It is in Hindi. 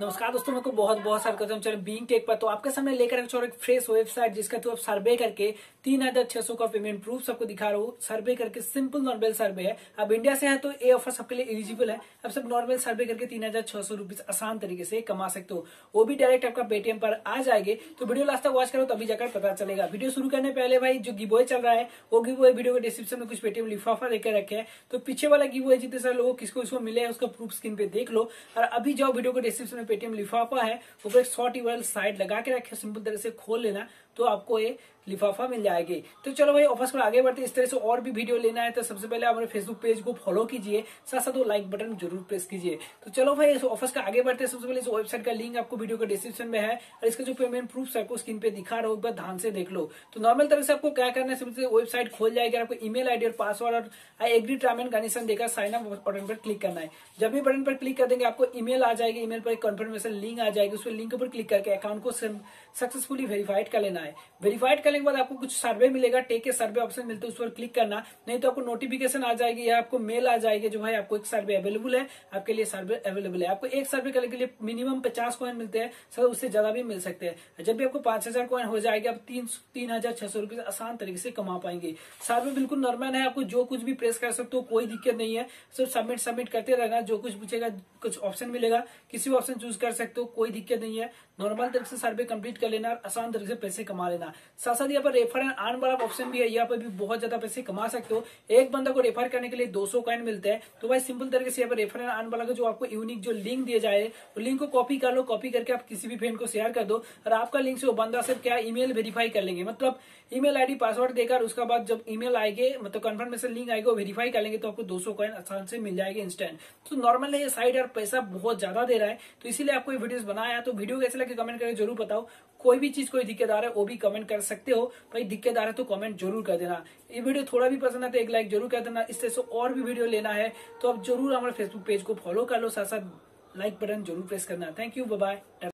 नमस्कार दोस्तों, मेरे को बहुत बहुत सारे कदम चले बींग टेक पर तो आपके सामने लेकर एक एक फ्रेश वेबसाइट जिसका तो आप सर्वे करके तीन हज़ार छह सौ का पेमेंट प्रूफ सबको दिखा रहा हूँ। सर्वे करके सिंपल नॉर्मल सर्वे है। अब इंडिया से है तो ये ऑफ़र सबके लिए एलिजिबल है। अब सब नॉर्मल सर्वे करके तीन हज़ार छह सौ आसान तरीके से कमा सकते हो। वो भी डायरेक्ट आपका पेटीएम पर आ जाएँगे। तो वीडियो लास्ट तक वॉच करो, तभी जाकर पता चलेगा। वीडियो शुरू करने पहले भाई, जो गिबोए चल रहा है, वो गिबोए वीडियो के डिस्क्रिप्शन में कुछ पेटीएम लिफाफा देकर रखे है। तो पीछे वाला गिबोए जितने सारे लोग किसको इसको मिले है, उसका प्रूफ स्क्रीन पे देख लो। और अभी जाओ वीडियो के डिस्क्रिप्शन में पेटीएम लिफाफा है, ऊपर एक शॉर्ट यूआरएल साइड लगा के रखे सिंपल तरह से खोल लेना तो आपको ये लिफाफा मिल जाएगी। तो चलो भाई ऑफर्स को आगे बढ़ते इस तरह से और भी वीडियो लेना है तो सबसे पहले हमारे फेसबुक पेज को फॉलो कीजिए साथ साथ वो लाइक बटन ज़रूर प्रेस कीजिए। तो चलो भाई, इस ऑफर्स का आगे बढ़ते सबसे पहले इस वेबसाइट का लिंक आपको वीडियो का डिस्क्रिप्शन में है, और इसका जो पेमेंट प्रूफ आपको स्क्रीन पे दिखा रहा हो, एक बार ध्यान से देख लो। तो नॉर्मल तरह से आपको क्या करना है वेबसाइट खोल जाएगी आपको ईमेल आईडी और पासवर्ड और I agree term and condition देकर साइन अप बटन पर क्लिक करना है। जब भी बटन पर क्लिक कर देंगे, आपको ईमेल आ जाएगी ईमेल पर एक कन्फर्मेशन लिंक आ जाएगी उस लिंक पर क्लिक करके अकाउंट को सक्सेसफुली वेरीफाइड कर लेना है। वेरीफाइड करने के बाद आपको कुछ सर्वे मिलेगा टेक के सर्वे ऑप्शन मिलते है, उस पर क्लिक करना। नहीं तो आपको नोटिफिकेशन आ जाएगी या आपको मेल आ जाएगी जो भाई आपको एक सर्वे अवेलेबल है, आपके लिए सर्वे अवेलेबल है। आपको एक सर्वे करने के लिए मिनिमम पचास कॉइन मिलते हैं, सर, उससे ज़्यादा भी मिल सकते हैं। जब भी आपको पाँच हज़ार कॉइन हो जाएगी, आप तीन तीन हज़ार छह सौ रुपए आसान तरीके से कमा पाएँगे। सर्वे बिल्कुल नॉर्मल है, आपको जो कुछ भी प्रेस कर सकते हो, कोई दिक्कत नहीं है। सिर्फ़ सबमिट सबमिट करते रहना, जो कुछ पूछेगा, कुछ ऑप्शन मिलेगा। किसी भी ऑप्शन चूज़ कर सकते हो, कोई दिक्कत नहीं है। नॉर्मल तरीके से सर्वे कंप्लीट कर लेना आसान तरीके से पैसे कमा लेना। साथ साथ यहाँ पर रेफर एंड अर्न वाला ऑप्शन भी है। यहाँ पर भी बहुत ज़्यादा पैसे कमा सकते हो। एक बंदा को रेफर करने के लिए 200 कॉइन मिलते हैं। तो भाई सिंपल तरीके से यहाँ पर रेफर एंड अर्न वाला जो आपको यूनिक जो लिंक दिया जाए, वो लिंक को कॉपी कर लो। कॉपी करके आप किसी भी फ्रेंड को शेयर कर दो और आपका लिंक से वो बंदा सिर्फ़ क्या ईमेल वेरीफाई कर लेंगे। मतलब ईमेल आईडी पासवर्ड देकर उसके बाद जब ईमेल आएँगे मतलब कंफर्मेशन लिंक आएगा, वो वेरीफाई कर लेंगे तो आपको 200 कॉइन आसान से मिल जाएगा इंस्टेंट तो नॉर्मल है ये साइड यार पैसा बहुत ज़्यादा दे रहा है। तो इसीलिए आपको ये वीडियोस बनाया तो वीडियो कैसे लगे कमेंट करके ज़रूर बताओ। कोई भी चीज़, कोई दिक्कत आ रहा है, वो भी कमेंट कर सकते हो। भाई दिक्कत आ रहा है तो कमेंट ज़रूर कर देना। ये वीडियो थोड़ा भी पसंद है तो एक लाइक ज़रूर कर देना। इससे और भी वीडियो लेना है तो आप ज़रूर हमारे फेसबुक पेज को फॉलो कर लो। साथ साथ लाइक बटन ज़रूर प्रेस करना। Thank you bye